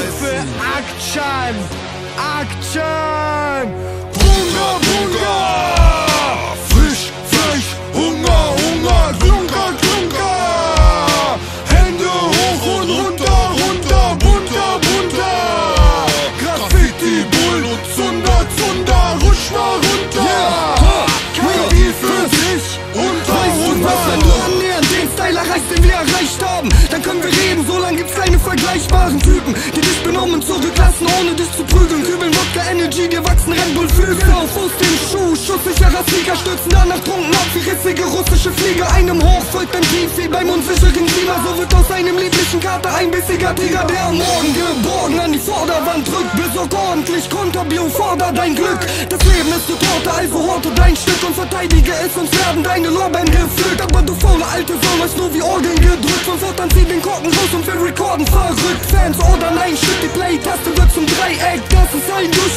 Action! Action! Bunga, Bunga! Frisch, frisch, Hunger, Hunger, Klunker, Klunker! Hände hoch und runter, runter, bunter, bunter! Graffiti, Bull und Zunder, Zunder, rusch mal runter! Kein Deal für sich, unter, Was, wenn du annähernd den Style erreichst, den wir erreicht haben, dann können wir reden, solange gibt's keine vergleichbaren Typen, 05 auf aus dem Schuh. Schusssicherer Flieger stürzen danach trunken ab wie ritzige russische Flieger. Einem hoch folgt ein Tief wie beim unsicheren Klima. So wird aus einem lieblichen Kater ein bissiger Tiger Der am Morgen geborgen an die Vorderwand drückt. Besorg ordentlich Konterbio, forder dein Glück. Das Leben ist eine Torte, also horte dein Stück Und verteidige es, sonst werden deine Lorbeeren gefüllt. Aber du faule alte Sau, hast nur wie Orgeln gedrückt. Von fortan zieh den Korken raus und wir recorden verrückt. Fans oder nein, Stück, die Play-Taste wird zum Dreieck. Das ist ein Glück.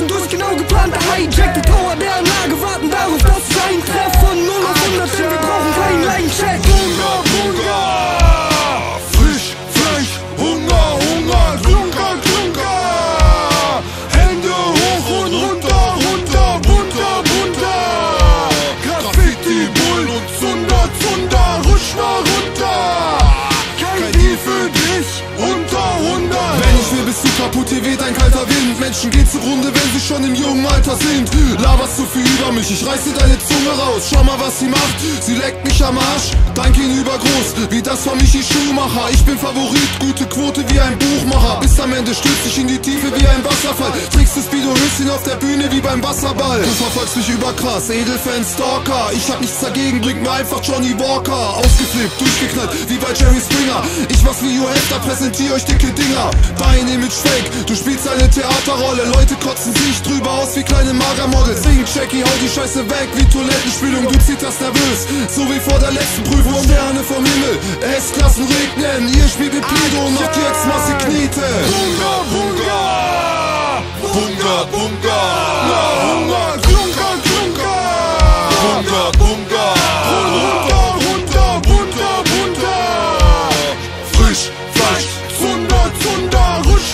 Kalter Wind. Menschen gehen zugrunde, wenn sie schon im jungen Alter sind. Laberst zu viel über mich, ich reiß dir deine Zunge raus. Schau mal, was sie macht, sie leckt mich am Arsch. Dein Kinn übergroß, wie das von Michi Schumacher. Ich bin Favorit, gute Quote wie ein Buchmacher. Bis am Ende stürzt dich in die Tiefe wie ein Wasserfall. Trickst das Speedo Höschen auf der Bühne wie beim Wasserball. Du verfolgst mich überkrass, Edelfan Stalker. Ich hab nichts dagegen, bring mir einfach Johnny Walker. Ausgeflippt, durchgeknallt, wie bei Jerry Springer. Ich mach's wie Hefter, präsentier euch dicke Dinger. Dein Image fake, du spielst eine Theaterrolle. Leute kotzen sich drüber aus wie kleine Magermodels. Sing, Jackie, hau die Scheiße weg wie Toilettenspülung. Du zitterst nervös, so wie vor der letzten Prüfung. Sterne vom Himmel, S-Klassen regnen. Ihr spielt mit Pido, macht jetzt Masse Knete. Bunga, Bunga! Bunga, Bunga! Hunger, Klunker, Klunker! Bunga, Bunga! Runter, runter, bunter, bunter! Frisch, frisch, Zunder, Zunder, rusch